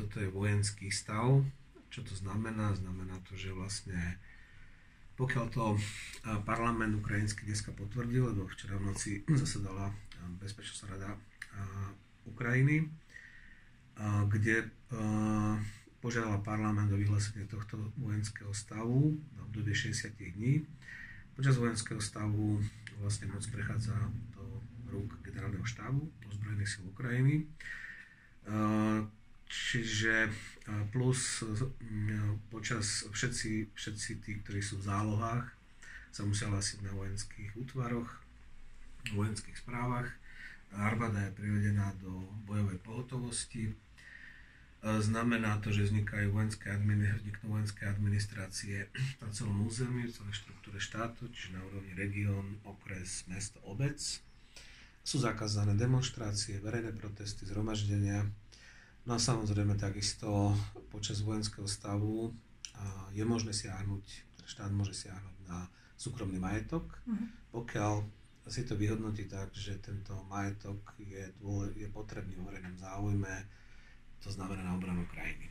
toto je vojenský stav. Čo to znamená? Znamená to, že vlastne pokiaľ to parlament ukrajinský dneska potvrdil, lebo včera v noci zasadala Bezpečnostná rada Ukrajiny, kde požiadala parlament o vyhlásenie tohto vojenského stavu na obdobie 60 dní. Počas vojenského stavu vlastne moc prechádza do rúk generálneho štábu ozbrojených síl Ukrajiny. Čiže plus počas všetci, všetci tí, ktorí sú v zálohách, sa musia hlásiť na vojenských útvaroch, vojenských správach. Armáda je privedená do bojovej pohotovosti Znamená to, že vznikajú vojenské, vzniknú vojenské administrácie na celom území, v celej štruktúre štátu, čiže na úrovni región, okres, mesto, obec. Sú zakázané demonstrácie, verejné protesty, zhromaždenia. No a samozrejme takisto počas vojenského stavu je možné siahnuť, štát môže siahnuť na súkromný majetok, mm-hmm. pokiaľ si to vyhodnotí tak, že tento majetok je, dôle, je potrebný v verejnom záujme, to znamená na obranu krajiny.